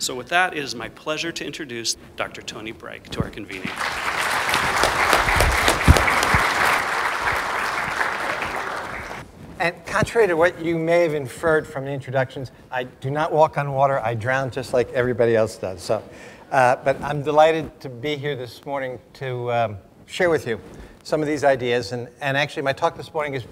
So with that, it is my pleasure to introduce Dr. Tony Bryk to our convening. And contrary to what you may have inferred from the introductions, I do not walk on water. I drown just like everybody else does. So, uh, but I'm delighted to be here this morning to um, share with you some of these ideas. And, and actually, my talk this morning is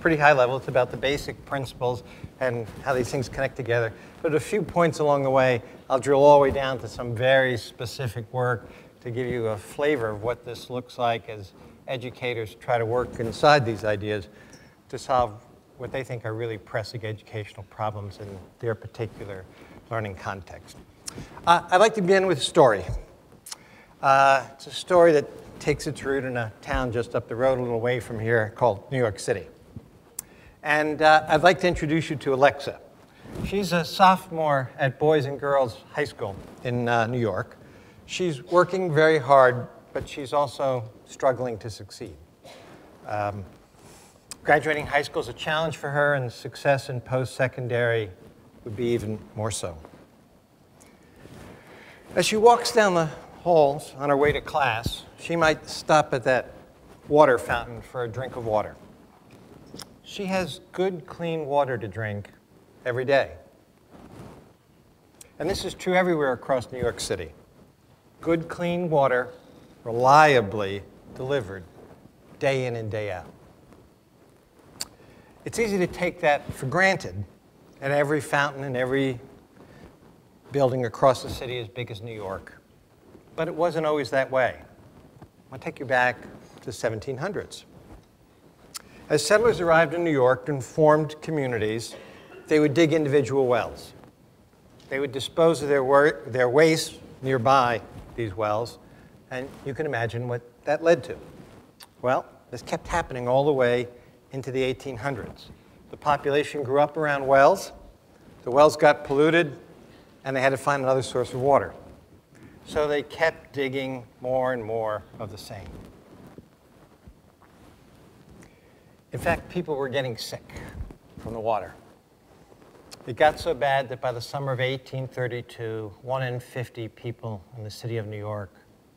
pretty high level. It's about the basic principles and how these things connect together. But a few points along the way, I'll drill all the way down to some very specific work to give you a flavor of what this looks like as educators try to work inside these ideas to solve what they think are really pressing educational problems in their particular learning context. Uh, I'd like to begin with a story. Uh, it's a story that takes its root in a town just up the road a little way from here called New York City. And uh, I'd like to introduce you to Alexa. She's a sophomore at Boys and Girls High School in uh, New York. She's working very hard, but she's also struggling to succeed. Um, Graduating high school is a challenge for her, and success in post secondary would be even more so. As she walks down the halls on her way to class, she might stop at that water fountain for a drink of water. She has good, clean water to drink every day. And this is true everywhere across New York City. Good, clean water, reliably delivered day in and day out. It's easy to take that for granted at every fountain and every building across the city as big as New York. But it wasn't always that way. I'll take you back to the 1700s. As settlers arrived in New York and formed communities, they would dig individual wells. They would dispose of their, their waste nearby these wells, and you can imagine what that led to. Well, this kept happening all the way into the 1800s. The population grew up around wells. The wells got polluted, and they had to find another source of water. So they kept digging more and more of the same. In fact, people were getting sick from the water. It got so bad that by the summer of 1832, one in 50 people in the city of New York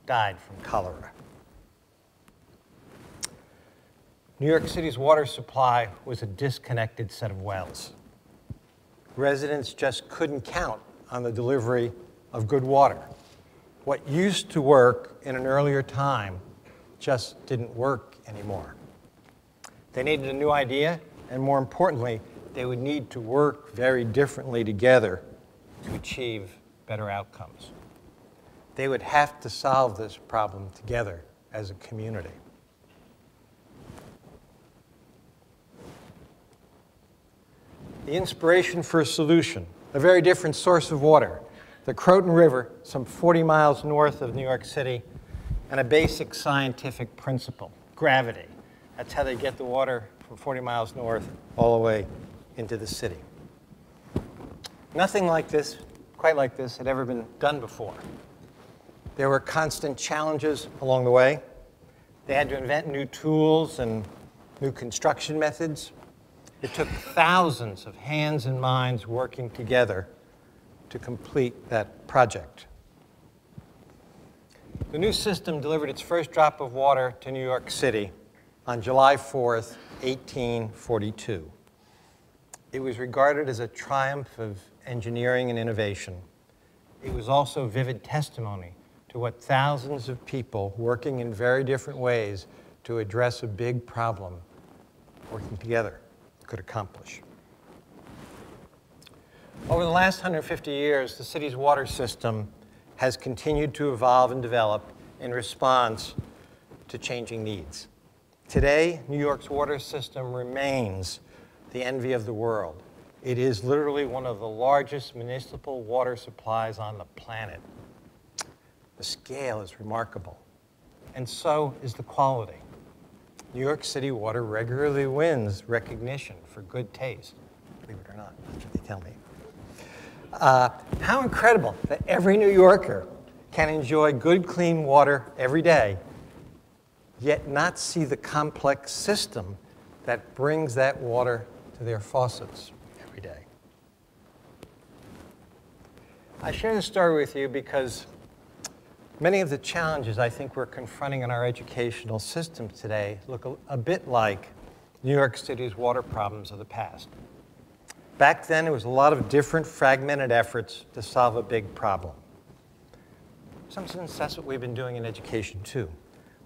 died from cholera. New York City's water supply was a disconnected set of wells. Residents just couldn't count on the delivery of good water. What used to work in an earlier time just didn't work anymore. They needed a new idea, and more importantly, they would need to work very differently together to achieve better outcomes. They would have to solve this problem together as a community. the inspiration for a solution, a very different source of water, the Croton River, some 40 miles north of New York City, and a basic scientific principle, gravity. That's how they get the water from 40 miles north all the way into the city. Nothing like this, quite like this, had ever been done before. There were constant challenges along the way. They had to invent new tools and new construction methods. It took thousands of hands and minds working together to complete that project. The new system delivered its first drop of water to New York City on July 4th, 1842. It was regarded as a triumph of engineering and innovation. It was also vivid testimony to what thousands of people working in very different ways to address a big problem working together could accomplish. Over the last 150 years, the city's water system has continued to evolve and develop in response to changing needs. Today, New York's water system remains the envy of the world. It is literally one of the largest municipal water supplies on the planet. The scale is remarkable, and so is the quality. New York City water regularly wins recognition for good taste, believe it or not, that's what they tell me. Uh, how incredible that every New Yorker can enjoy good, clean water every day, yet not see the complex system that brings that water to their faucets every day. I share this story with you because many of the challenges I think we're confronting in our educational system today look a, a bit like New York City's water problems of the past. Back then, it was a lot of different fragmented efforts to solve a big problem. Some sense, that's what we've been doing in education too.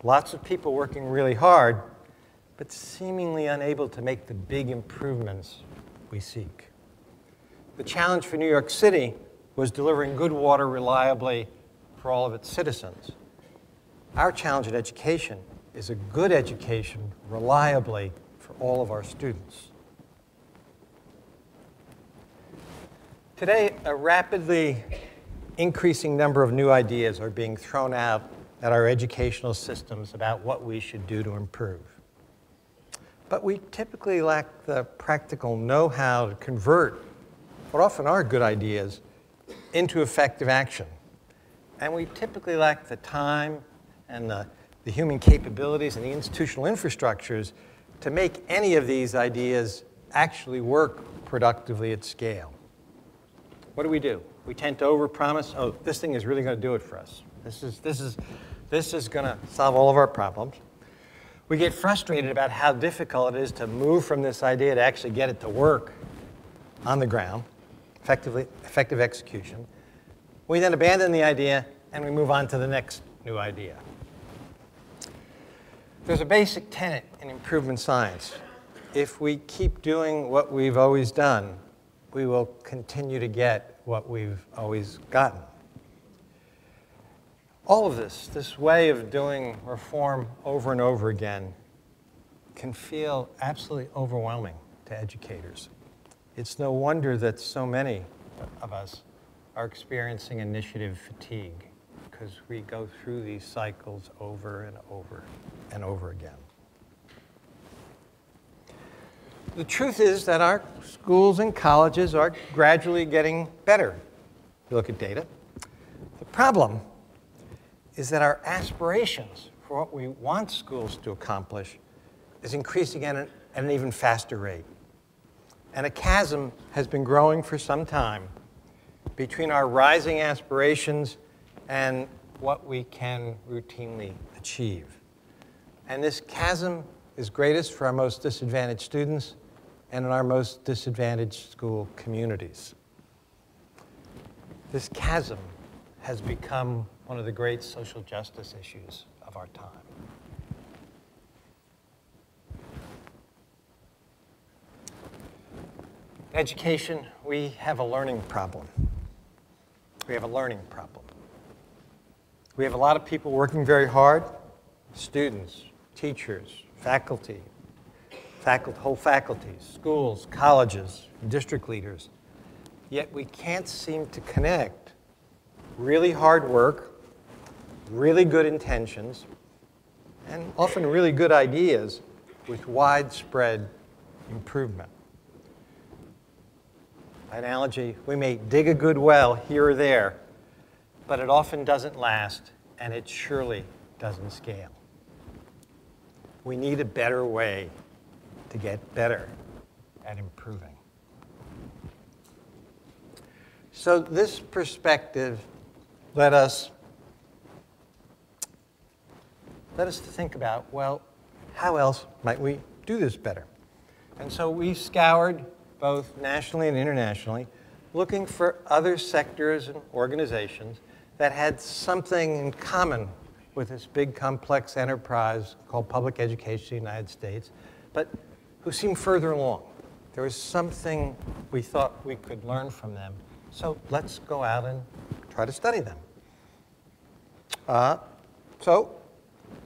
Lots of people working really hard, but seemingly unable to make the big improvements we seek. The challenge for New York City was delivering good water reliably for all of its citizens. Our challenge in education is a good education reliably for all of our students. Today, a rapidly increasing number of new ideas are being thrown out at our educational systems about what we should do to improve. But we typically lack the practical know-how to convert what often are good ideas into effective action. And we typically lack the time and the, the human capabilities and the institutional infrastructures to make any of these ideas actually work productively at scale. What do we do? We tend to overpromise, oh, this thing is really going to do it for us. This is, this is, this is going to solve all of our problems. We get frustrated about how difficult it is to move from this idea to actually get it to work on the ground, effectively, effective execution. We then abandon the idea and we move on to the next new idea. There's a basic tenet in improvement science. If we keep doing what we've always done, we will continue to get what we've always gotten. All of this, this way of doing reform over and over again, can feel absolutely overwhelming to educators. It's no wonder that so many of us are experiencing initiative fatigue because we go through these cycles over and over and over again. The truth is that our schools and colleges are gradually getting better. You look at data. The problem is that our aspirations for what we want schools to accomplish is increasing at an, at an even faster rate. And a chasm has been growing for some time between our rising aspirations and what we can routinely achieve. And this chasm is greatest for our most disadvantaged students and in our most disadvantaged school communities. This chasm has become one of the great social justice issues of our time. Education, we have a learning problem. We have a learning problem. We have a lot of people working very hard, students, teachers, faculty, faculty whole faculties, schools, colleges, district leaders. Yet we can't seem to connect really hard work, really good intentions, and often really good ideas with widespread improvement. By analogy, we may dig a good well here or there, but it often doesn't last, and it surely doesn't scale. We need a better way to get better at improving. So this perspective led us led us to think about, well, how else might we do this better? And so we scoured both nationally and internationally, looking for other sectors and organizations that had something in common with this big complex enterprise called public education in the United States, but who seemed further along. There was something we thought we could learn from them. So let's go out and try to study them. Uh, so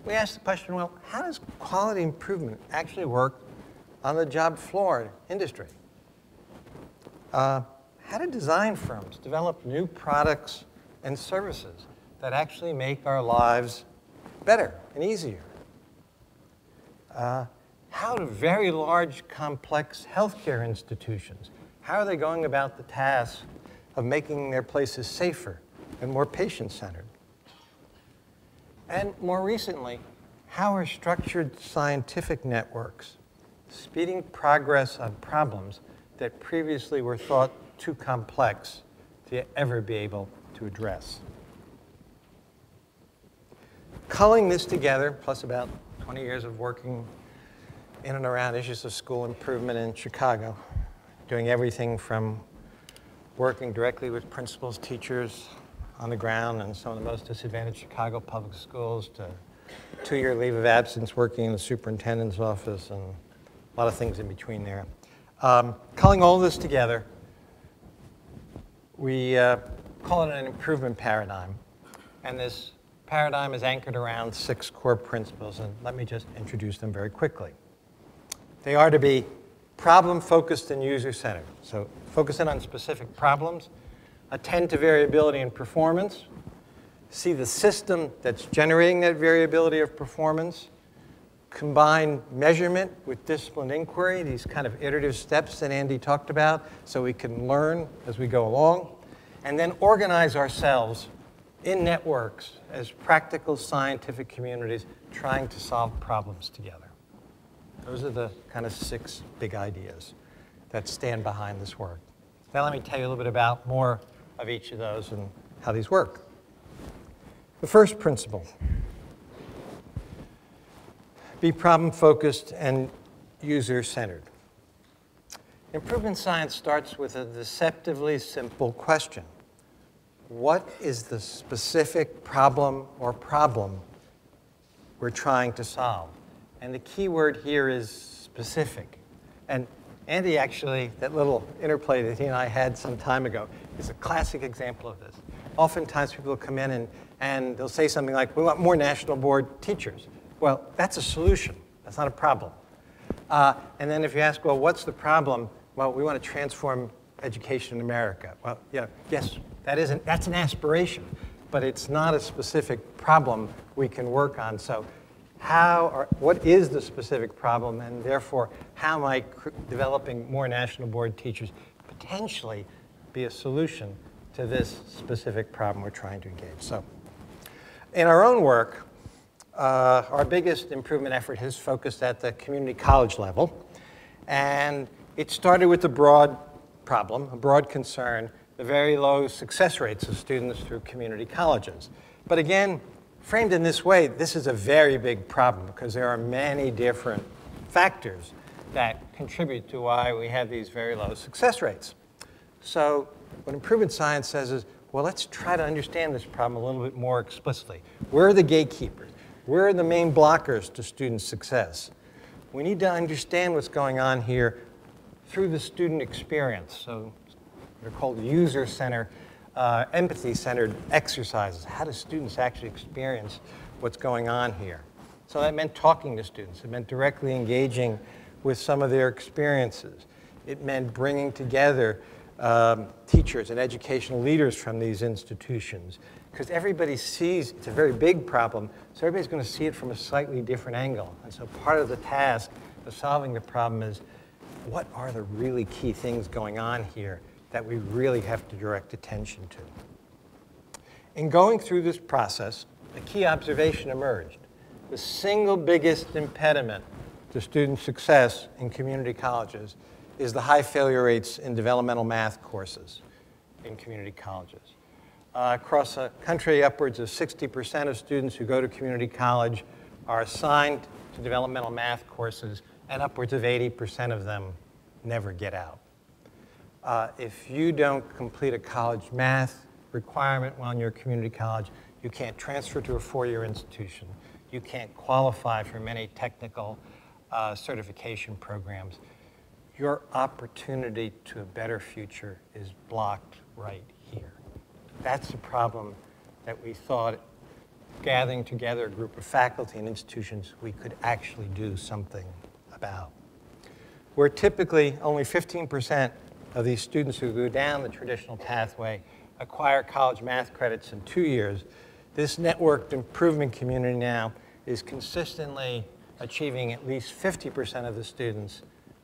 we asked the question, well, how does quality improvement actually work on the job floor in industry? Uh, how do design firms develop new products and services that actually make our lives better and easier? Uh, how do very large, complex healthcare institutions, how are they going about the task of making their places safer and more patient-centered? And more recently, how are structured scientific networks speeding progress on problems that previously were thought too complex to ever be able to address. Culling this together, plus about 20 years of working in and around issues of school improvement in Chicago, doing everything from working directly with principals, teachers on the ground in some of the most disadvantaged Chicago public schools to two-year leave of absence working in the superintendent's office and a lot of things in between there. Um, culling all this together, we uh, call it an improvement paradigm. And this paradigm is anchored around six core principles, and let me just introduce them very quickly. They are to be problem-focused and user-centered. So focus in on specific problems, attend to variability in performance, see the system that's generating that variability of performance, combine measurement with disciplined inquiry, these kind of iterative steps that Andy talked about, so we can learn as we go along, and then organize ourselves in networks as practical scientific communities trying to solve problems together. Those are the kind of six big ideas that stand behind this work. Now let me tell you a little bit about more of each of those and how these work. The first principle, be problem-focused and user-centered. Improvement science starts with a deceptively simple question. What is the specific problem or problem we're trying to solve? And the key word here is specific. And Andy actually, that little interplay that he and I had some time ago, is a classic example of this. Oftentimes people will come in and, and they'll say something like, we want more national board teachers. Well, that's a solution. That's not a problem. Uh, and then if you ask, well, what's the problem? Well, we want to transform education in America. Well, yeah, yes, that is an, that's an aspiration, but it's not a specific problem we can work on. So how or what is the specific problem, and therefore, how might developing more national board teachers potentially be a solution to this specific problem we're trying to engage? So in our own work, uh, our biggest improvement effort has focused at the community college level. And it started with a broad problem, a broad concern, the very low success rates of students through community colleges. But again, framed in this way, this is a very big problem because there are many different factors that contribute to why we have these very low success rates. So what improvement science says is, well, let's try to understand this problem a little bit more explicitly. Where are the gatekeepers? Where are the main blockers to student success? We need to understand what's going on here through the student experience. So they're called user-centered, uh, empathy-centered exercises. How do students actually experience what's going on here? So that meant talking to students. It meant directly engaging with some of their experiences. It meant bringing together um, teachers and educational leaders from these institutions because everybody sees it's a very big problem, so everybody's going to see it from a slightly different angle. And so part of the task of solving the problem is what are the really key things going on here that we really have to direct attention to? In going through this process, a key observation emerged. The single biggest impediment to student success in community colleges is the high failure rates in developmental math courses in community colleges. Uh, across the country, upwards of 60% of students who go to community college are assigned to developmental math courses, and upwards of 80% of them never get out. Uh, if you don't complete a college math requirement while you're community college, you can't transfer to a four-year institution. You can't qualify for many technical uh, certification programs. Your opportunity to a better future is blocked right here. That's a problem that we thought gathering together a group of faculty and institutions we could actually do something about. Where typically only 15% of these students who go down the traditional pathway acquire college math credits in two years, this networked improvement community now is consistently achieving at least 50% of the students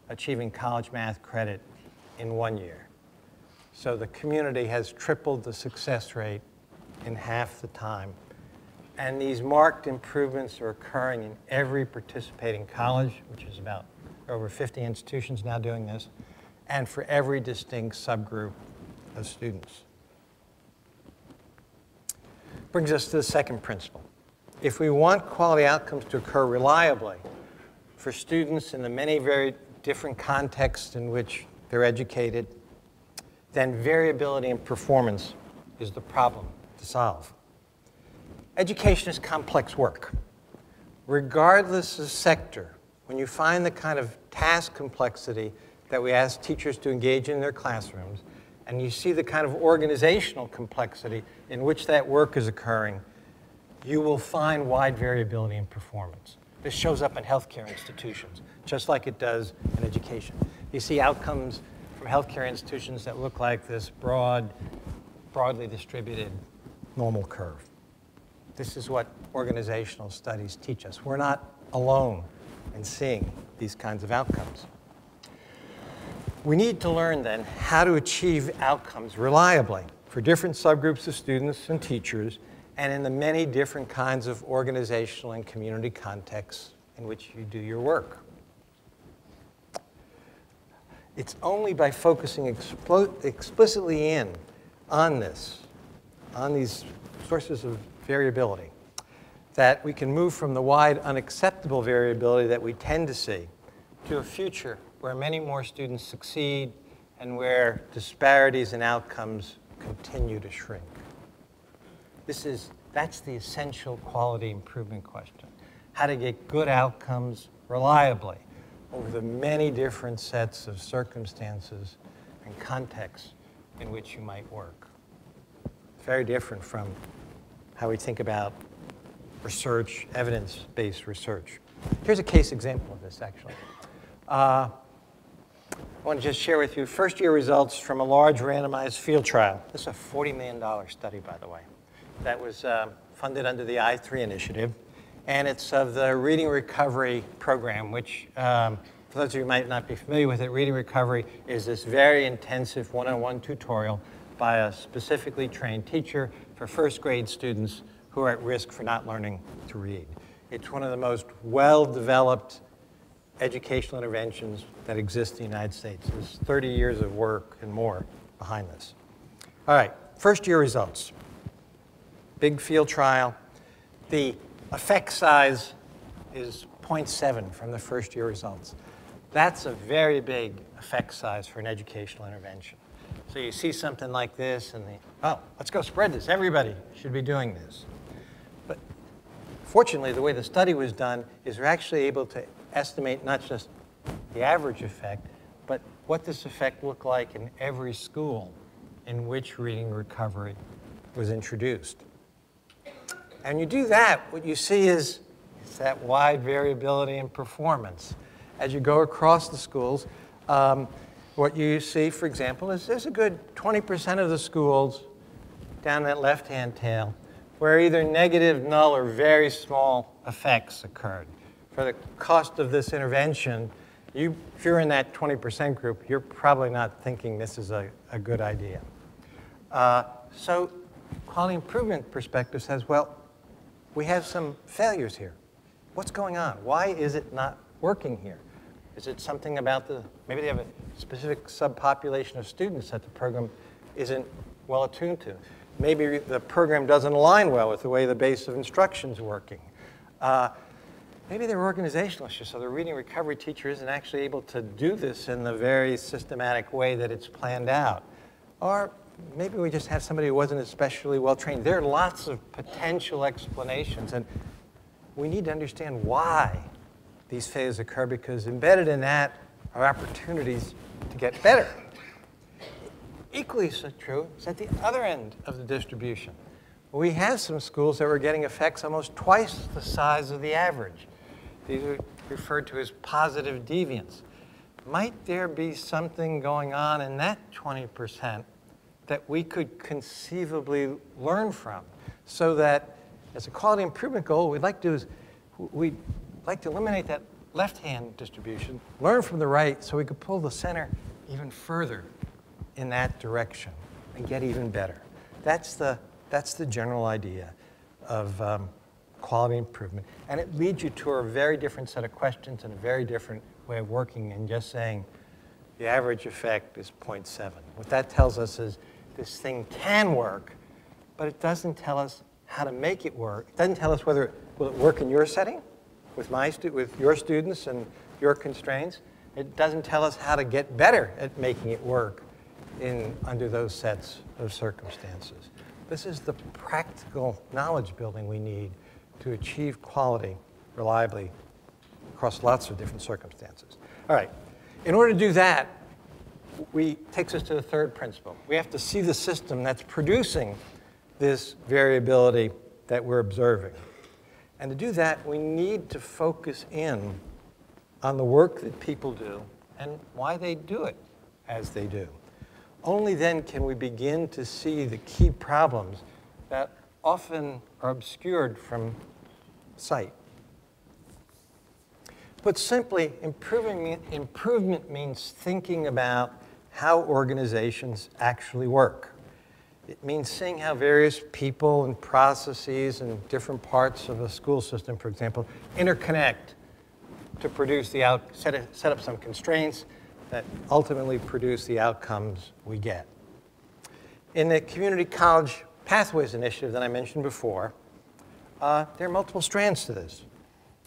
achieving college math credit in one year. So the community has tripled the success rate in half the time. And these marked improvements are occurring in every participating college, which is about over 50 institutions now doing this, and for every distinct subgroup of students. Brings us to the second principle. If we want quality outcomes to occur reliably for students in the many very different contexts in which they're educated, then variability in performance is the problem to solve. Education is complex work. Regardless of sector, when you find the kind of task complexity that we ask teachers to engage in their classrooms, and you see the kind of organizational complexity in which that work is occurring, you will find wide variability in performance. This shows up in healthcare institutions, just like it does in education. You see outcomes from healthcare institutions that look like this broad, broadly distributed normal curve. This is what organizational studies teach us. We're not alone in seeing these kinds of outcomes. We need to learn then how to achieve outcomes reliably for different subgroups of students and teachers and in the many different kinds of organizational and community contexts in which you do your work. It's only by focusing explicitly in on this, on these sources of variability, that we can move from the wide unacceptable variability that we tend to see to a future where many more students succeed and where disparities in outcomes continue to shrink. This is, that's the essential quality improvement question. How to get good outcomes reliably over the many different sets of circumstances and contexts in which you might work. Very different from how we think about research, evidence-based research. Here's a case example of this, actually. Uh, I want to just share with you first year results from a large randomized field trial. This is a $40 million study, by the way, that was uh, funded under the I3 initiative. And it's of the Reading Recovery Program, which, um, for those of you who might not be familiar with it, Reading Recovery is this very intensive one-on-one tutorial by a specifically trained teacher for first grade students who are at risk for not learning to read. It's one of the most well-developed educational interventions that exist in the United States. There's 30 years of work and more behind this. All right, first year results. Big field trial. The effect size is 0.7 from the first year results. That's a very big effect size for an educational intervention. So you see something like this and the, oh, let's go spread this. Everybody should be doing this. But fortunately, the way the study was done is we're actually able to estimate not just the average effect, but what this effect looked like in every school in which reading recovery was introduced. And you do that, what you see is, that wide variability in performance. As you go across the schools, um, what you see, for example, is there's a good 20% of the schools down that left-hand tail where either negative, null, or very small effects occurred for the cost of this intervention, you, if you're in that 20% group, you're probably not thinking this is a, a good idea. Uh, so quality improvement perspective says, well, we have some failures here. What's going on? Why is it not working here? Is it something about the, maybe they have a specific subpopulation of students that the program isn't well attuned to. Maybe the program doesn't align well with the way the base of instruction is working. Uh, maybe there are organizational issues, so the reading recovery teacher isn't actually able to do this in the very systematic way that it's planned out. Or maybe we just have somebody who wasn't especially well trained. There are lots of potential explanations, and we need to understand why these failures occur because embedded in that are opportunities to get better. Equally so true is at the other end of the distribution. We have some schools that were getting effects almost twice the size of the average. These are referred to as positive deviance. Might there be something going on in that 20% that we could conceivably learn from so that as a quality improvement goal, we'd like to do is we'd like to eliminate that left-hand distribution, learn from the right so we could pull the center even further in that direction and get even better. That's the, that's the general idea of um, quality improvement. And it leads you to a very different set of questions and a very different way of working and just saying the average effect is 0.7. What that tells us is this thing can work, but it doesn't tell us how to make it work. It doesn't tell us whether it, will it work in your setting, with my with your students and your constraints. It doesn't tell us how to get better at making it work in under those sets of circumstances. This is the practical knowledge building we need to achieve quality reliably across lots of different circumstances. All right. In order to do that, we takes us to the third principle. We have to see the system that's producing this variability that we're observing. And to do that, we need to focus in on the work that people do and why they do it as they do. Only then can we begin to see the key problems that often are obscured from sight. Put simply, improving, improvement means thinking about how organizations actually work. It means seeing how various people and processes and different parts of a school system, for example, interconnect to produce the out, set, a, set up some constraints that ultimately produce the outcomes we get. In the Community College Pathways Initiative that I mentioned before, uh, there are multiple strands to this.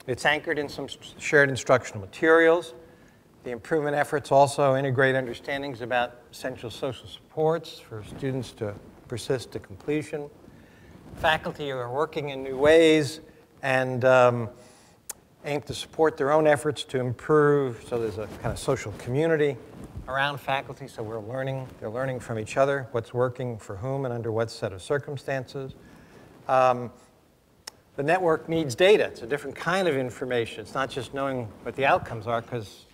It's anchored in some shared instructional materials. The improvement efforts also integrate understandings about essential social supports for students to persist to completion. Faculty are working in new ways and um, aim to support their own efforts to improve. So there's a kind of social community around faculty, so we're learning, they're learning from each other what's working for whom and under what set of circumstances. Um, the network needs data. It's a different kind of information. It's not just knowing what the outcomes are, because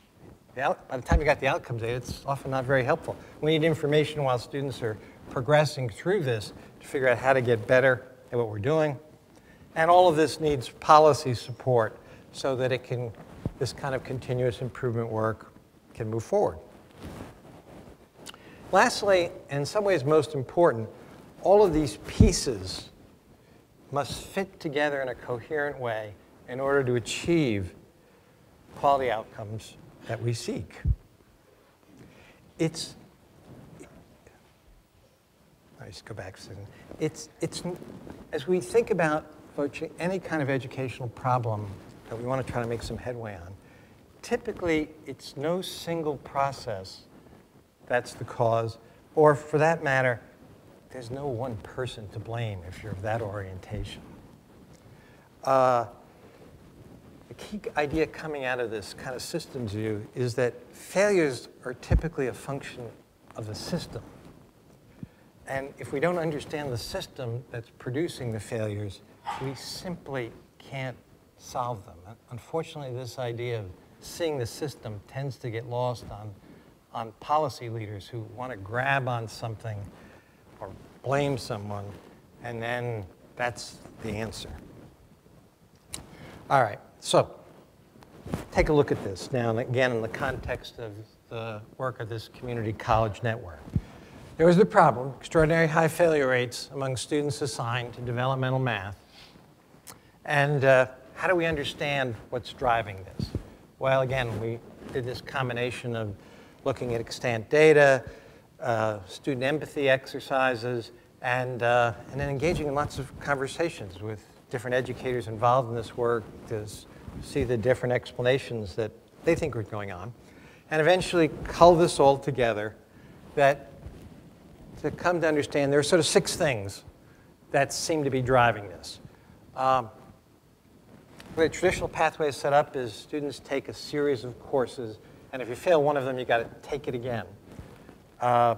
by the time you got the outcomes data, it's often not very helpful. We need information while students are progressing through this to figure out how to get better at what we're doing. And all of this needs policy support so that it can, this kind of continuous improvement work can move forward. Lastly, and in some ways most important, all of these pieces must fit together in a coherent way in order to achieve quality outcomes that we seek. It's, I just go back. It's, it's, as we think about virtually any kind of educational problem that we want to try to make some headway on, typically it's no single process that's the cause, or for that matter, there's no one person to blame if you're of that orientation. Uh, the key idea coming out of this kind of systems view is that failures are typically a function of the system. And if we don't understand the system that's producing the failures, we simply can't solve them. Unfortunately, this idea of seeing the system tends to get lost on, on policy leaders who want to grab on something or blame someone, and then that's the answer. All right, so take a look at this now, again, in the context of the work of this community college network. There was the problem, extraordinary high failure rates among students assigned to developmental math. And uh, how do we understand what's driving this? Well, again, we did this combination of looking at extant data, uh, student empathy exercises, and, uh, and then engaging in lots of conversations with different educators involved in this work to see the different explanations that they think are going on, and eventually cull this all together that to come to understand there are sort of six things that seem to be driving this. Um, the traditional pathway set up is students take a series of courses, and if you fail one of them, you got to take it again. Uh,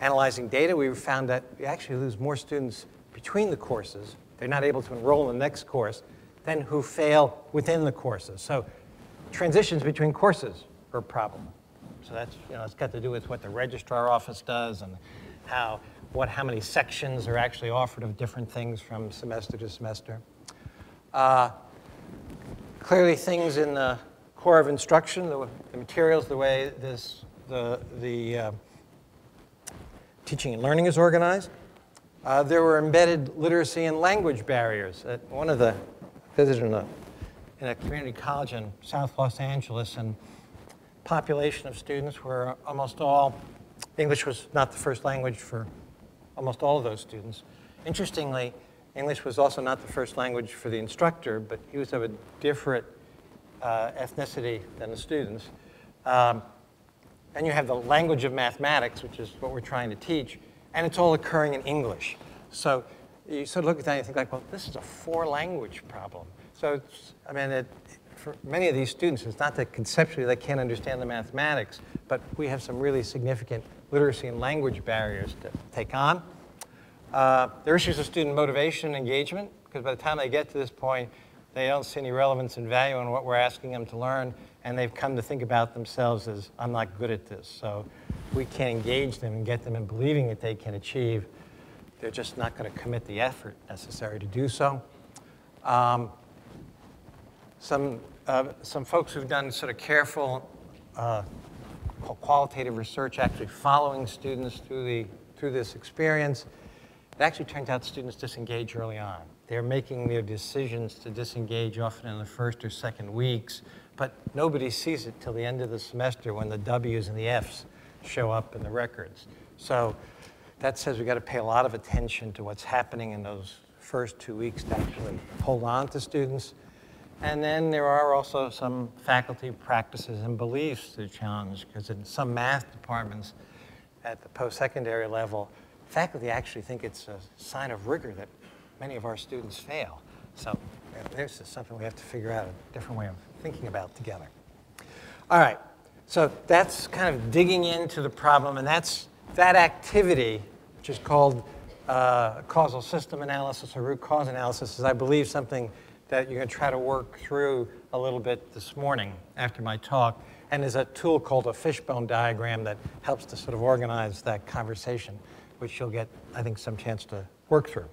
analyzing data, we found that we actually lose more students between the courses. They're not able to enroll in the next course than who fail within the courses. So transitions between courses are a problem. So that's, you know, it's got to do with what the registrar office does and how, what, how many sections are actually offered of different things from semester to semester. Uh, clearly things in the core of instruction, the, the materials, the way this, the, the uh, teaching and learning is organized. Uh, there were embedded literacy and language barriers. One of the, visited in a, in a community college in South Los Angeles, and population of students were almost all, English was not the first language for almost all of those students. Interestingly, English was also not the first language for the instructor, but he was of a different uh, ethnicity than the students. Um, then you have the language of mathematics, which is what we're trying to teach, and it's all occurring in English. So you sort of look at that and you think like, well, this is a four language problem. So, I mean, it, for many of these students, it's not that conceptually they can't understand the mathematics, but we have some really significant literacy and language barriers to take on. Uh, there are issues of student motivation and engagement, because by the time they get to this point, they don't see any relevance and value in what we're asking them to learn, and they've come to think about themselves as, I'm not good at this. So we can't engage them and get them in believing that they can achieve. They're just not going to commit the effort necessary to do so. Um, some, uh, some folks who've done sort of careful uh, qualitative research actually following students through, the, through this experience, it actually turns out students disengage early on. They're making their decisions to disengage often in the first or second weeks, but nobody sees it till the end of the semester when the W's and the F's show up in the records. So that says we've got to pay a lot of attention to what's happening in those first two weeks to actually hold on to students. And then there are also some faculty practices and beliefs to challenge, because in some math departments at the post-secondary level, faculty actually think it's a sign of rigor that many of our students fail. So there's something we have to figure out a different way of thinking about together. All right, so that's kind of digging into the problem, and that's that activity, which is called uh, causal system analysis or root cause analysis, is, I believe, something that you're going to try to work through a little bit this morning after my talk. And is a tool called a fishbone diagram that helps to sort of organize that conversation, which you'll get, I think, some chance to work through.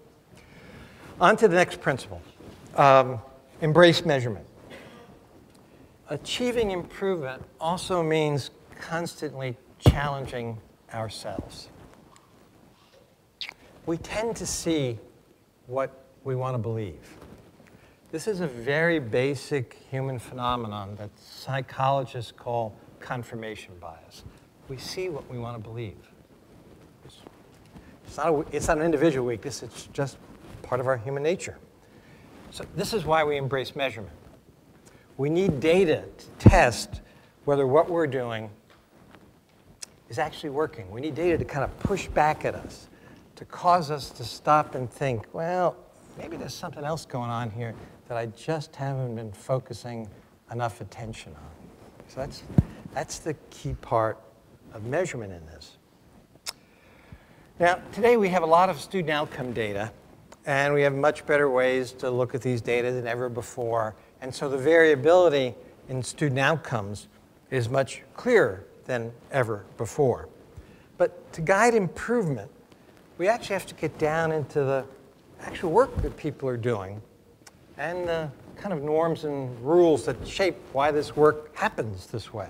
On to the next principle um, embrace measurement. Achieving improvement also means constantly challenging ourselves. We tend to see what we want to believe. This is a very basic human phenomenon that psychologists call confirmation bias. We see what we want to believe. It's not, a, it's not an individual weakness, it's just part of our human nature. So this is why we embrace measurement. We need data to test whether what we're doing is actually working. We need data to kind of push back at us, to cause us to stop and think, well, maybe there's something else going on here that I just haven't been focusing enough attention on. So that's, that's the key part of measurement in this. Now, today we have a lot of student outcome data, and we have much better ways to look at these data than ever before. And so the variability in student outcomes is much clearer than ever before. But to guide improvement, we actually have to get down into the actual work that people are doing and the kind of norms and rules that shape why this work happens this way.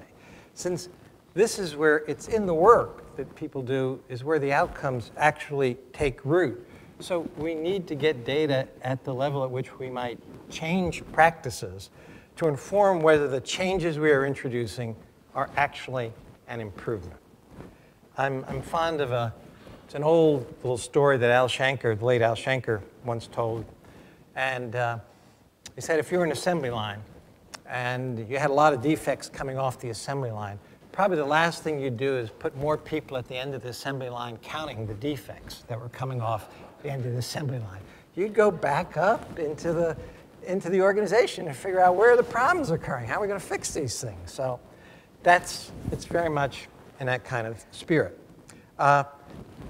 Since this is where it's in the work that people do, is where the outcomes actually take root. So we need to get data at the level at which we might change practices to inform whether the changes we are introducing are actually an improvement. I'm, I'm fond of a, it's an old little story that Al Shanker, the late Al Shanker, once told. And uh, he said if you were an assembly line and you had a lot of defects coming off the assembly line, probably the last thing you'd do is put more people at the end of the assembly line counting the defects that were coming off the end of the assembly line. You'd go back up into the, into the organization and figure out where the problems are occurring. How are we going to fix these things? So that's, it's very much in that kind of spirit. Uh,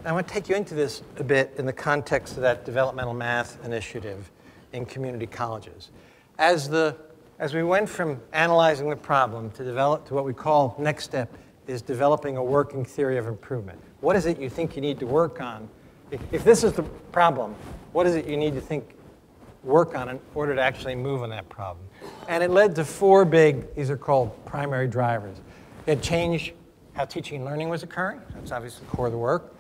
I want to take you into this a bit in the context of that developmental math initiative in community colleges. As, the, as we went from analyzing the problem to develop to what we call next step is developing a working theory of improvement. What is it you think you need to work on? If, if this is the problem, what is it you need to think, work on in order to actually move on that problem? And it led to four big, these are called primary drivers. It changed how teaching and learning was occurring. That's obviously the core of the work.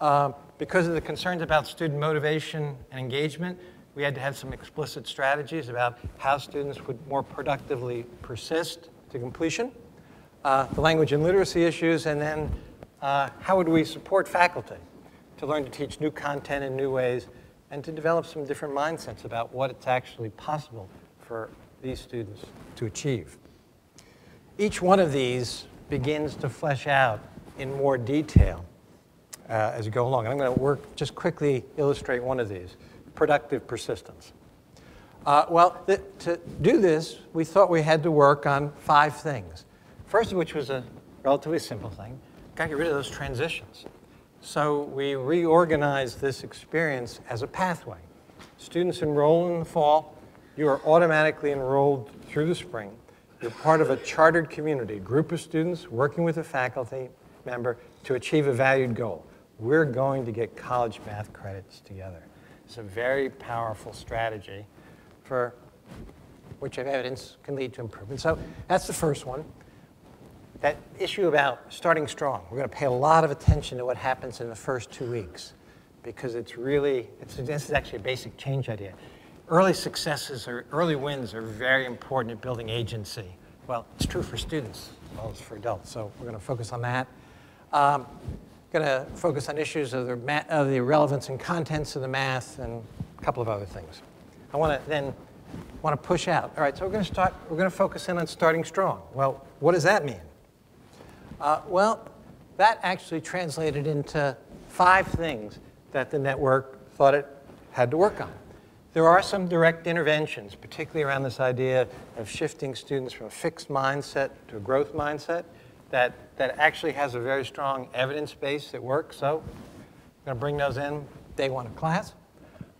Uh, because of the concerns about student motivation and engagement, we had to have some explicit strategies about how students would more productively persist to completion, uh, the language and literacy issues, and then uh, how would we support faculty to learn to teach new content in new ways and to develop some different mindsets about what it's actually possible for these students to achieve. Each one of these begins to flesh out in more detail uh, as you go along. And I'm going to work, just quickly illustrate one of these, productive persistence. Uh, well, to do this, we thought we had to work on five things. First of which was a relatively simple thing. Got to get rid of those transitions. So we reorganized this experience as a pathway. Students enroll in the fall. You are automatically enrolled through the spring. You're part of a chartered community, group of students working with a faculty member to achieve a valued goal. We're going to get college math credits together. It's a very powerful strategy for which evidence can lead to improvement. So that's the first one. That issue about starting strong. We're going to pay a lot of attention to what happens in the first two weeks because it's really, it's, this is actually a basic change idea. Early successes or early wins are very important in building agency. Well, it's true for students as well as for adults, so we're going to focus on that. Um, going to focus on issues of the, of the relevance and contents of the math and a couple of other things. I want to then want to push out. All right, so we're going to start. We're going to focus in on starting strong. Well, what does that mean? Uh, well, that actually translated into five things that the network thought it had to work on. There are some direct interventions, particularly around this idea of shifting students from a fixed mindset to a growth mindset, that, that actually has a very strong evidence base that works. So I'm going to bring those in day one of class.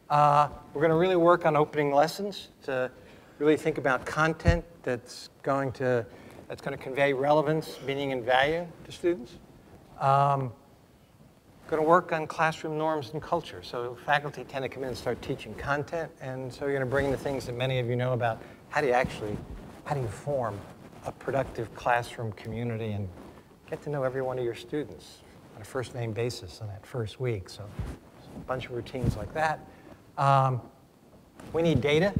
Uh, we're going to really work on opening lessons to really think about content that's going to that's going to convey relevance, meaning, and value to students. Um, going to work on classroom norms and culture. So faculty tend to come in and start teaching content, and so you're going to bring the things that many of you know about how do you actually, how do you form a productive classroom community and get to know every one of your students on a first name basis in that first week. So a bunch of routines like that. Um, we need data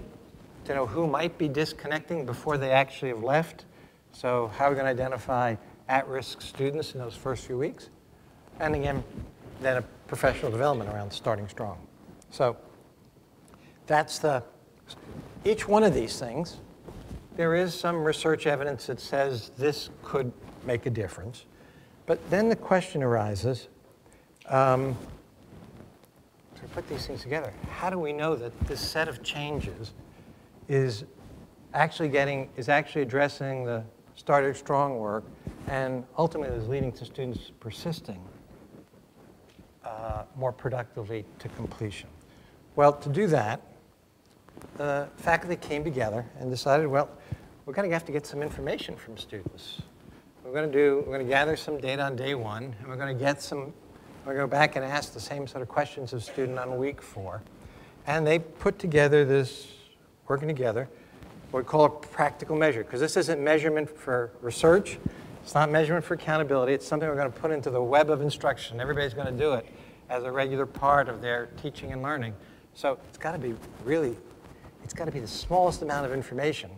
to know who might be disconnecting before they actually have left. So how are we going to identify at-risk students in those first few weeks? And again, then a professional development around starting strong. So that's the, each one of these things, there is some research evidence that says this could make a difference. But then the question arises, um, to put these things together, how do we know that this set of changes is actually getting, is actually addressing the starting strong work and ultimately is leading to students persisting more productively to completion. Well, to do that, the faculty came together and decided, well, we're going to have to get some information from students. We're going to do, we're going to gather some data on day one, and we're going to get some, we're going to go back and ask the same sort of questions of student on week four. And they put together this, working together, what we call a practical measure, because this isn't measurement for research, it's not measurement for accountability, it's something we're going to put into the web of instruction. Everybody's going to do it as a regular part of their teaching and learning. So it's got to be really, it's got to be the smallest amount of information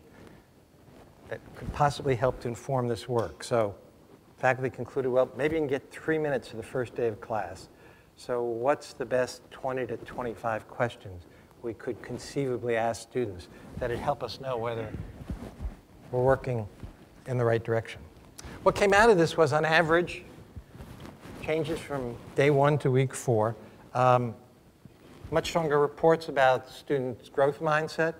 that could possibly help to inform this work. So faculty concluded, well, maybe you can get three minutes of the first day of class. So what's the best 20 to 25 questions we could conceivably ask students that would help us know whether we're working in the right direction? What came out of this was, on average, changes from day one to week four. Um, much stronger reports about students' growth mindset,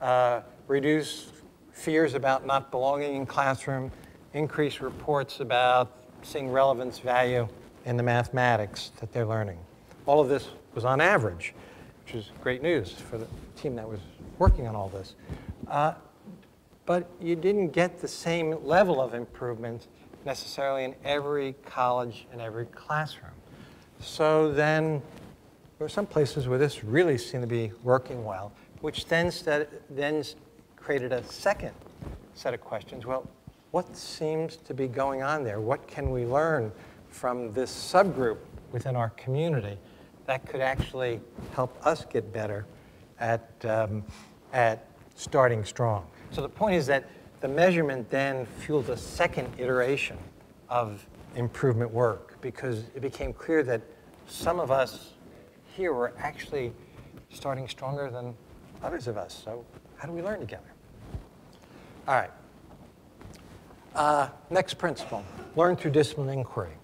uh, reduced fears about not belonging in classroom, increased reports about seeing relevance value in the mathematics that they're learning. All of this was on average, which is great news for the team that was working on all this. Uh, but you didn't get the same level of improvement necessarily in every college and every classroom. So then there were some places where this really seemed to be working well, which then, then created a second set of questions. Well, what seems to be going on there? What can we learn from this subgroup within our community that could actually help us get better at, um, at starting strong? So the point is that the measurement then fueled a second iteration of improvement work because it became clear that some of us here were actually starting stronger than others of us. So how do we learn together? All right. Uh, next principle, learn through disciplined inquiry.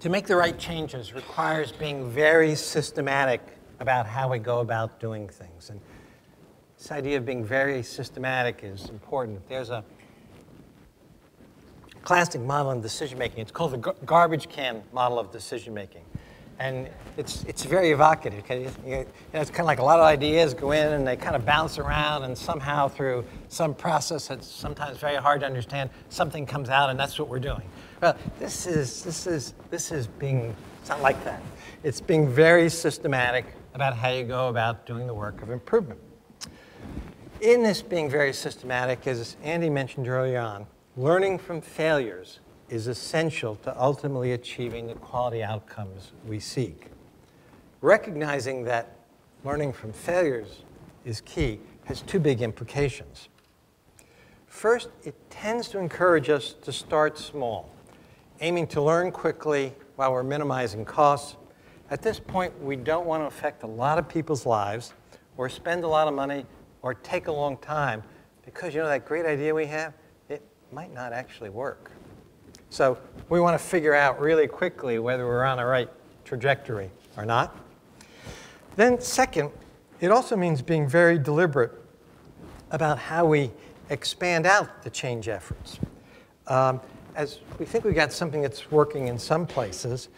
To make the right changes requires being very systematic about how we go about doing things. And this idea of being very systematic is important. There's a classic model in decision making. It's called the garbage can model of decision making. And it's, it's very evocative. You know, it's kind of like a lot of ideas go in and they kind of bounce around, and somehow through some process that's sometimes very hard to understand, something comes out, and that's what we're doing. Well, this is, this is, this is being, it's not like that. It's being very systematic about how you go about doing the work of improvement. In this being very systematic, as Andy mentioned early on, learning from failures is essential to ultimately achieving the quality outcomes we seek. Recognizing that learning from failures is key has two big implications. First, it tends to encourage us to start small, aiming to learn quickly while we're minimizing costs. At this point, we don't want to affect a lot of people's lives or spend a lot of money or take a long time because, you know, that great idea we have, it might not actually work. So we want to figure out really quickly whether we're on the right trajectory or not. Then second, it also means being very deliberate about how we expand out the change efforts. Um, as we think we've got something that's working in some places,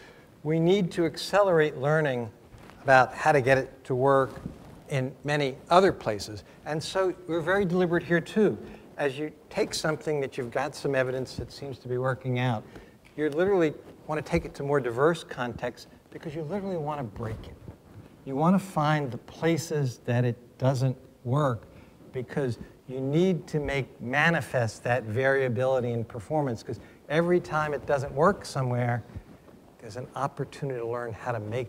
we need to accelerate learning about how to get it to work in many other places. And so we're very deliberate here too as you take something that you've got some evidence that seems to be working out, you literally want to take it to more diverse contexts because you literally want to break it. You want to find the places that it doesn't work because you need to make manifest that variability in performance because every time it doesn't work somewhere, there's an opportunity to learn how to make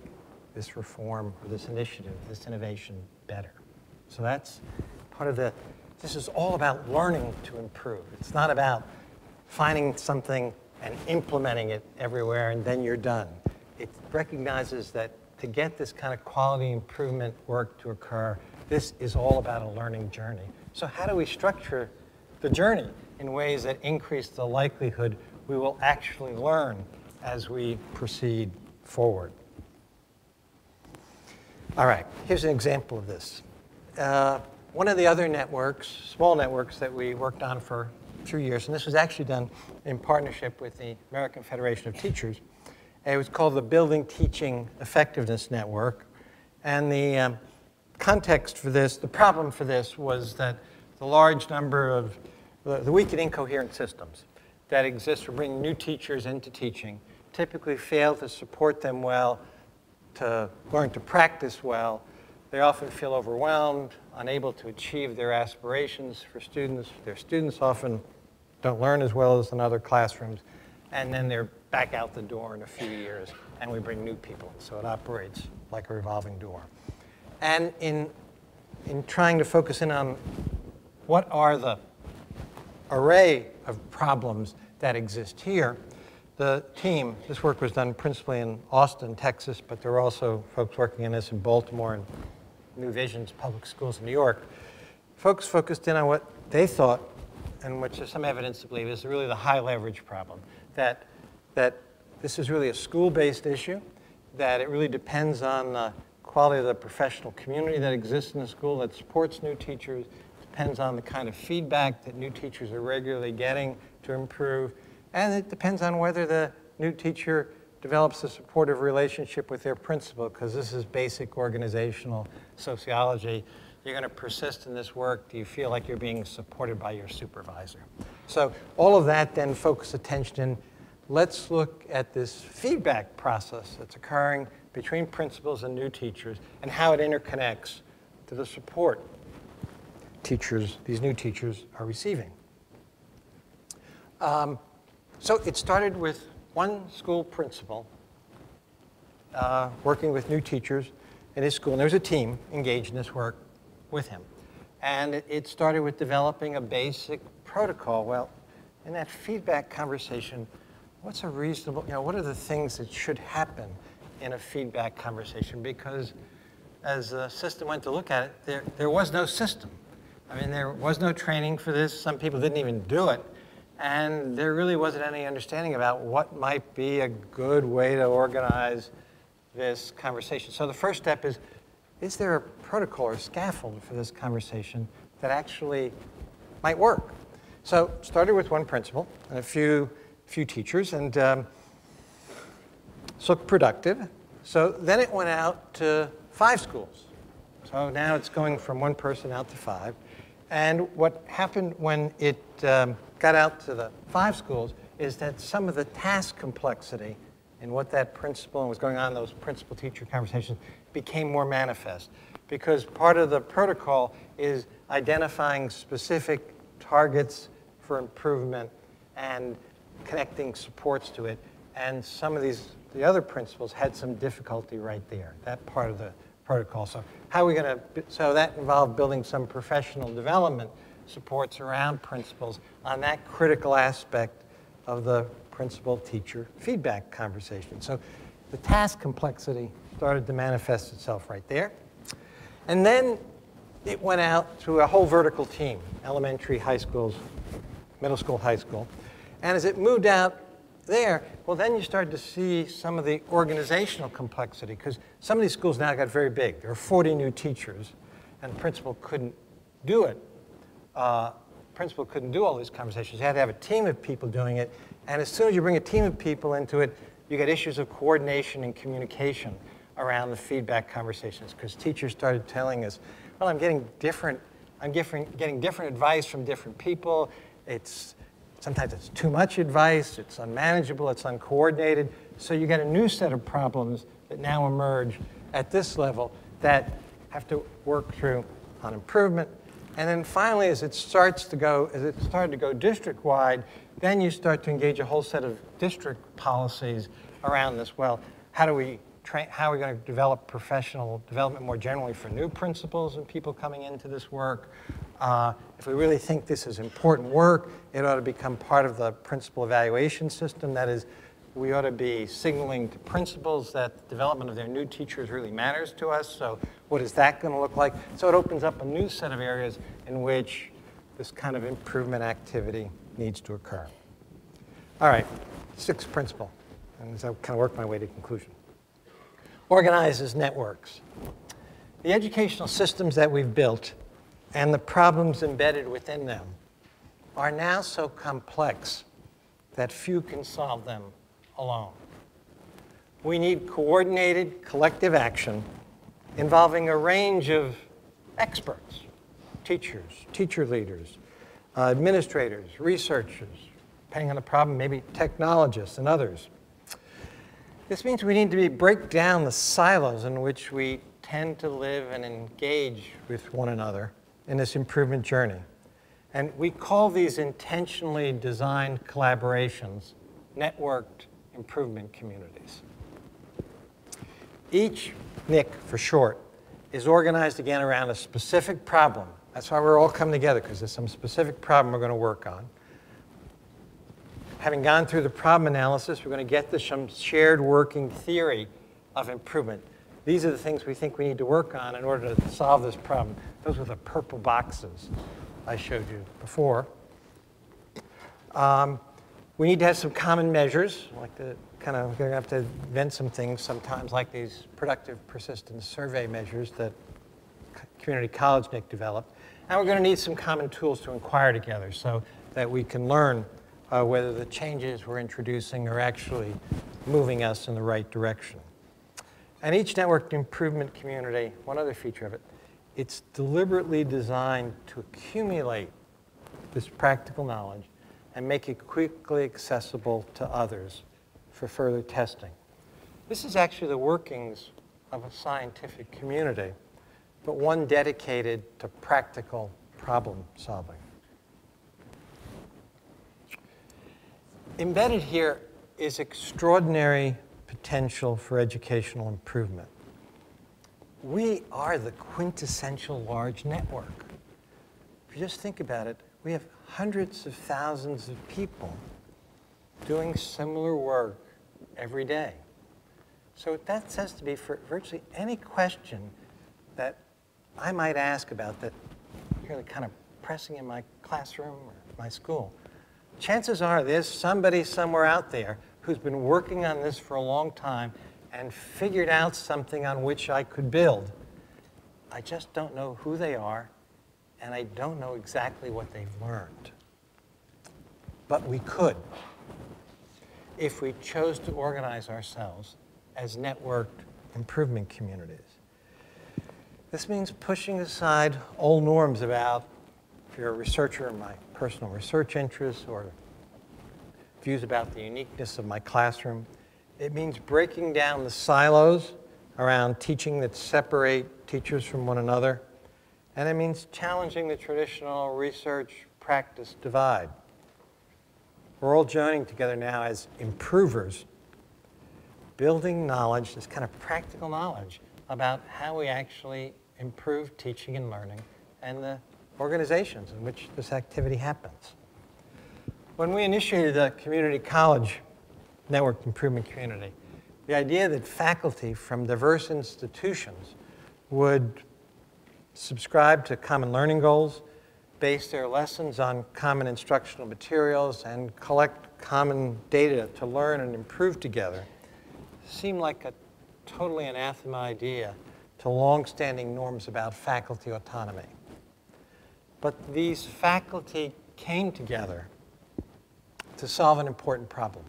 this reform or this initiative, this innovation better. So that's part of the this is all about learning to improve. It's not about finding something and implementing it everywhere and then you're done. It recognizes that to get this kind of quality improvement work to occur, this is all about a learning journey. So how do we structure the journey in ways that increase the likelihood we will actually learn as we proceed forward? All right, here's an example of this. Uh, one of the other networks, small networks that we worked on for two years, and this was actually done in partnership with the American Federation of Teachers. It was called the Building Teaching Effectiveness Network. And the um, context for this, the problem for this was that the large number of the, the weak and incoherent systems that exist for bringing new teachers into teaching typically fail to support them well, to learn to practice well. They often feel overwhelmed, unable to achieve their aspirations for students. Their students often don't learn as well as in other classrooms. And then they're back out the door in a few years, and we bring new people. So it operates like a revolving door. And in, in trying to focus in on what are the array of problems that exist here, the team, this work was done principally in Austin, Texas, but there were also folks working on this in Baltimore and New Visions Public Schools in New York, folks focused in on what they thought, and which there's some evidence to believe is really the high leverage problem, that, that this is really a school-based issue, that it really depends on the quality of the professional community that exists in the school that supports new teachers, depends on the kind of feedback that new teachers are regularly getting to improve, and it depends on whether the new teacher develops a supportive relationship with their principal, because this is basic organizational sociology. You're going to persist in this work. Do you feel like you're being supported by your supervisor? So all of that then focus attention. Let's look at this feedback process that's occurring between principals and new teachers and how it interconnects to the support teachers, these new teachers are receiving. Um, so it started with one school principal uh, working with new teachers in his school. And there was a team engaged in this work with him. And it, it started with developing a basic protocol. Well, in that feedback conversation, what's a reasonable, you know, what are the things that should happen in a feedback conversation? Because as the system went to look at it, there, there was no system. I mean, there was no training for this. Some people didn't even do it. And there really wasn't any understanding about what might be a good way to organize this conversation. So the first step is, is there a protocol or scaffold for this conversation that actually might work? So started with one principal and a few, few teachers, and um, so productive. So then it went out to five schools. So now it's going from one person out to five. And what happened when it um, got out to the five schools is that some of the task complexity and what that principal and was going on in those principal teacher conversations became more manifest. Because part of the protocol is identifying specific targets for improvement and connecting supports to it. And some of these, the other principals had some difficulty right there, that part of the protocol. So how are we going to, so that involved building some professional development supports around principals on that critical aspect of the principal-teacher feedback conversation. So the task complexity started to manifest itself right there. And then it went out to a whole vertical team, elementary, high schools, middle school, high school. And as it moved out there, well, then you started to see some of the organizational complexity because some of these schools now got very big. There are 40 new teachers, and the principal couldn't do it. Uh, principal couldn't do all these conversations. You had to have a team of people doing it. And as soon as you bring a team of people into it, you get issues of coordination and communication around the feedback conversations because teachers started telling us, well, I'm getting different, I'm different, getting different advice from different people. It's, sometimes it's too much advice, it's unmanageable, it's uncoordinated. So you get a new set of problems that now emerge at this level that have to work through on improvement. And then finally, as it starts to go, as it started to go district-wide, then you start to engage a whole set of district policies around this. Well, how do we how are we going to develop professional development more generally for new principals and people coming into this work? Uh, if we really think this is important work, it ought to become part of the principal evaluation system. That is, we ought to be signaling to principals that the development of their new teachers really matters to us. So what is that going to look like? So it opens up a new set of areas in which this kind of improvement activity needs to occur. All right, sixth principle, and as I kind of work my way to conclusion. Organizes networks. The educational systems that we've built and the problems embedded within them are now so complex that few can solve them alone. We need coordinated collective action involving a range of experts, teachers, teacher leaders, uh, administrators, researchers, depending on the problem, maybe technologists and others. This means we need to be, break down the silos in which we tend to live and engage with one another in this improvement journey. And we call these intentionally designed collaborations networked improvement communities. Each NIC, for short, is organized again around a specific problem. That's why we're all coming together, because there's some specific problem we're going to work on. Having gone through the problem analysis, we're going to get to some shared working theory of improvement. These are the things we think we need to work on in order to solve this problem. Those are the purple boxes I showed you before. Um, we need to have some common measures, like the kind of, we're going to have to invent some things sometimes, like these productive persistence survey measures that Community College NIC developed. And we're going to need some common tools to inquire together so that we can learn uh, whether the changes we're introducing are actually moving us in the right direction. And each network improvement community, one other feature of it, it's deliberately designed to accumulate this practical knowledge and make it quickly accessible to others for further testing. This is actually the workings of a scientific community, but one dedicated to practical problem solving. Embedded here is extraordinary potential for educational improvement. We are the quintessential large network. If you just think about it, we have hundreds of thousands of people doing similar work every day. So that says to be for virtually any question that I might ask about that really kind of pressing in my classroom or my school. Chances are there's somebody somewhere out there who's been working on this for a long time and figured out something on which I could build. I just don't know who they are, and I don't know exactly what they've learned. But we could if we chose to organize ourselves as networked improvement communities. This means pushing aside old norms about if you're a researcher my personal research interests or views about the uniqueness of my classroom. It means breaking down the silos around teaching that separate teachers from one another. And it means challenging the traditional research practice divide. We're all joining together now as improvers, building knowledge, this kind of practical knowledge about how we actually improve teaching and learning and the organizations in which this activity happens. When we initiated the community college network improvement community, the idea that faculty from diverse institutions would subscribe to common learning goals, base their lessons on common instructional materials, and collect common data to learn and improve together seemed like a totally anathema idea to long-standing norms about faculty autonomy. But these faculty came together to solve an important problem.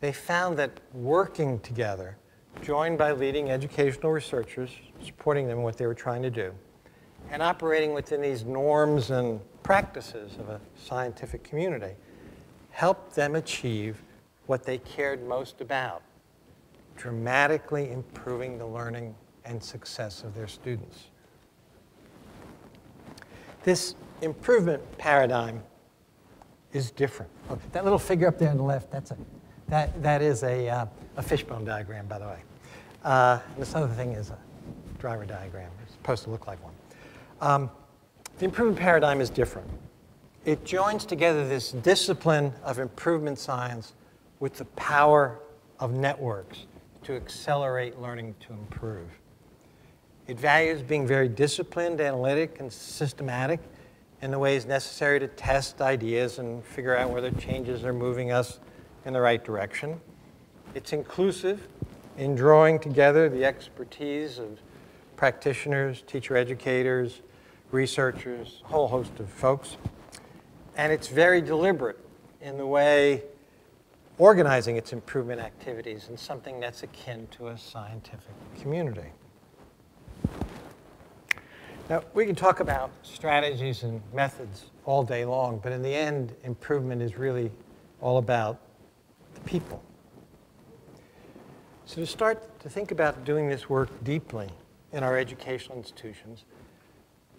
They found that working together, joined by leading educational researchers, supporting them in what they were trying to do, and operating within these norms and practices of a scientific community, helped them achieve what they cared most about, dramatically improving the learning and success of their students. This improvement paradigm is different. That little figure up there on the left, that's a, that, that is a, uh, a fishbone diagram, by the way. Uh, this other thing is a driver diagram. It's supposed to look like one. Um, the improvement paradigm is different. It joins together this discipline of improvement science with the power of networks to accelerate learning to improve. It values being very disciplined, analytic, and systematic in the ways necessary to test ideas and figure out whether changes are moving us in the right direction. It's inclusive in drawing together the expertise of practitioners, teacher educators, researchers, a whole host of folks. And it's very deliberate in the way organizing its improvement activities in something that's akin to a scientific community. Now, we can talk about strategies and methods all day long, but in the end, improvement is really all about the people. So to start to think about doing this work deeply in our educational institutions,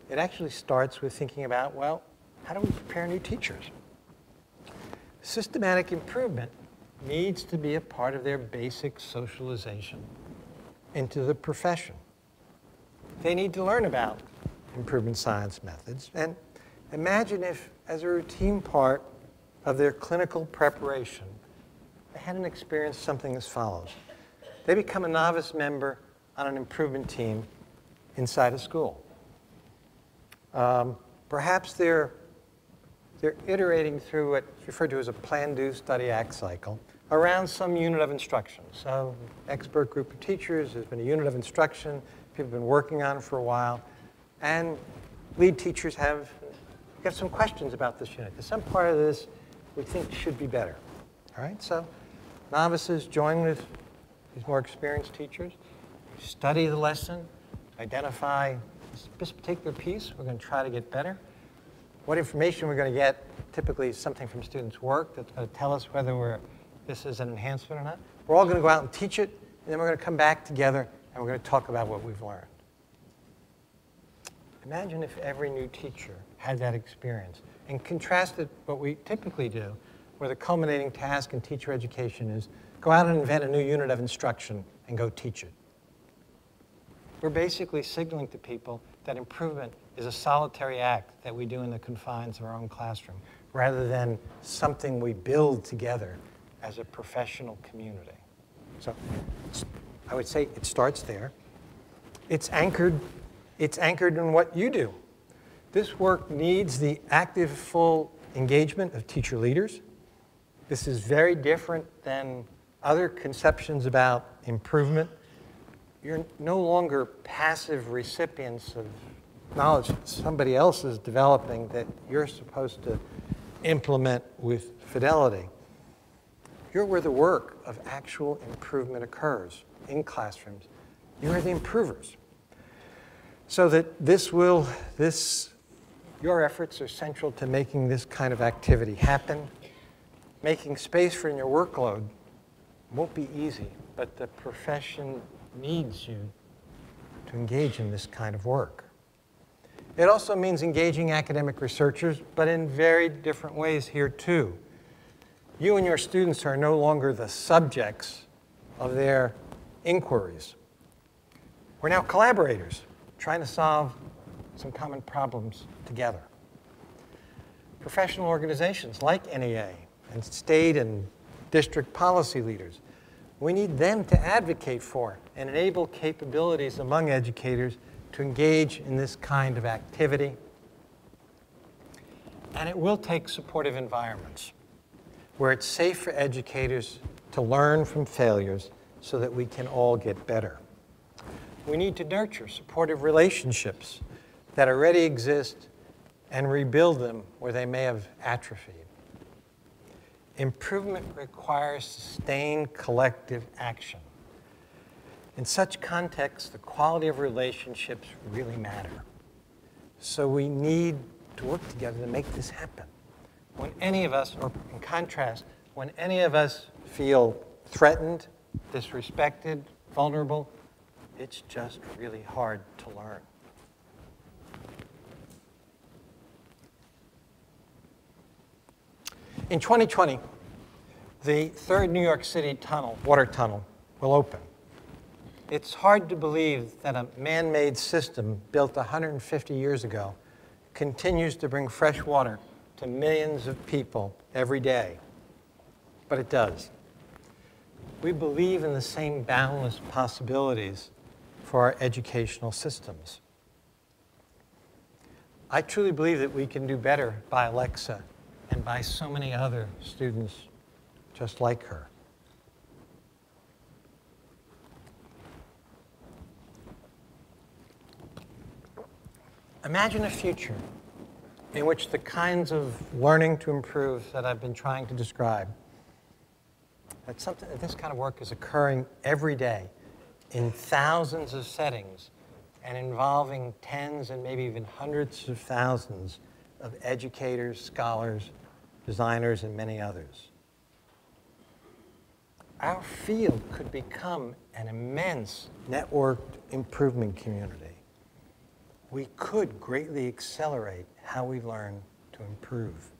it actually starts with thinking about, well, how do we prepare new teachers? Systematic improvement needs to be a part of their basic socialization into the profession. They need to learn about improvement science methods. And imagine if, as a routine part of their clinical preparation, they hadn't experienced something as follows. They become a novice member on an improvement team inside a school. Um, perhaps they're, they're iterating through what's referred to as a plan, do, study, act cycle around some unit of instruction. So expert group of teachers, there's been a unit of instruction, people have been working on for a while, and lead teachers have got some questions about this unit. Because some part of this we think should be better. All right, so novices join with these more experienced teachers, study the lesson, identify this particular piece, we're going to try to get better. What information we're going to get, typically something from students' work that's going to tell us whether we're, this is an enhancement or not. We're all going to go out and teach it, and then we're going to come back together and we're going to talk about what we've learned. Imagine if every new teacher had that experience and contrasted what we typically do, where the culminating task in teacher education is go out and invent a new unit of instruction and go teach it. We're basically signaling to people that improvement is a solitary act that we do in the confines of our own classroom, rather than something we build together as a professional community. So I would say it starts there. It's anchored, it's anchored in what you do. This work needs the active, full engagement of teacher leaders. This is very different than other conceptions about improvement. You're no longer passive recipients of knowledge that somebody else is developing that you're supposed to implement with fidelity. You're where the work of actual improvement occurs in classrooms. You are the improvers. So that this will, this, your efforts are central to making this kind of activity happen. Making space for in your workload won't be easy, but the profession needs you to engage in this kind of work. It also means engaging academic researchers, but in very different ways here too. You and your students are no longer the subjects of their inquiries. We're now collaborators, trying to solve some common problems together. Professional organizations like NEA and state and district policy leaders, we need them to advocate for and enable capabilities among educators to engage in this kind of activity. And it will take supportive environments where it's safe for educators to learn from failures so that we can all get better. We need to nurture supportive relationships that already exist and rebuild them where they may have atrophied. Improvement requires sustained collective action. In such contexts, the quality of relationships really matter. So we need to work together to make this happen. When any of us, or in contrast, when any of us feel threatened, disrespected, vulnerable, it's just really hard to learn. In 2020, the third New York City tunnel, water tunnel, will open. It's hard to believe that a man-made system built 150 years ago continues to bring fresh water to millions of people every day. But it does. We believe in the same boundless possibilities for our educational systems. I truly believe that we can do better by Alexa and by so many other students just like her. Imagine a future in which the kinds of learning to improve that I've been trying to describe, that, something, this kind of work is occurring every day in thousands of settings and involving tens and maybe even hundreds of thousands of educators, scholars, designers, and many others. Our field could become an immense networked improvement community we could greatly accelerate how we learn to improve.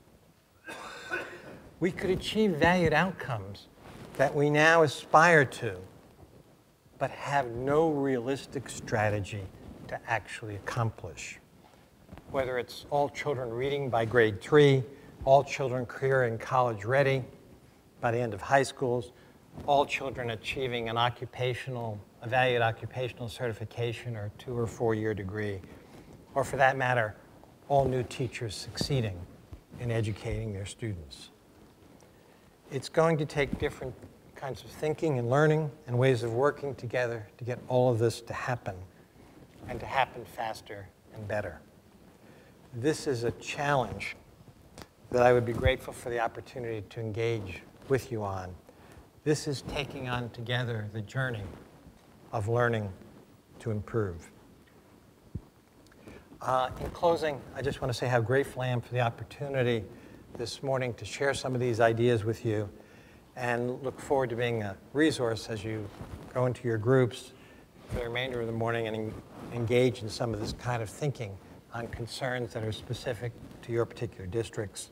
We could achieve valued outcomes that we now aspire to, but have no realistic strategy to actually accomplish. Whether it's all children reading by grade three, all children career and college ready by the end of high schools, all children achieving an occupational, a valued occupational certification or two or four year degree or for that matter, all new teachers succeeding in educating their students. It's going to take different kinds of thinking and learning and ways of working together to get all of this to happen and to happen faster and better. This is a challenge that I would be grateful for the opportunity to engage with you on. This is taking on together the journey of learning to improve. Uh, in closing, I just want to say how grateful I am for the opportunity this morning to share some of these ideas with you and look forward to being a resource as you go into your groups for the remainder of the morning and engage in some of this kind of thinking on concerns that are specific to your particular districts.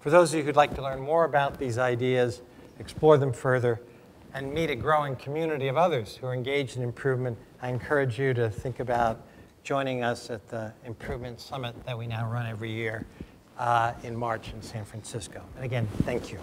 For those of you who'd like to learn more about these ideas, explore them further, and meet a growing community of others who are engaged in improvement, I encourage you to think about joining us at the Improvement Summit that we now run every year. uh, in March in San Francisco. And again, thank you.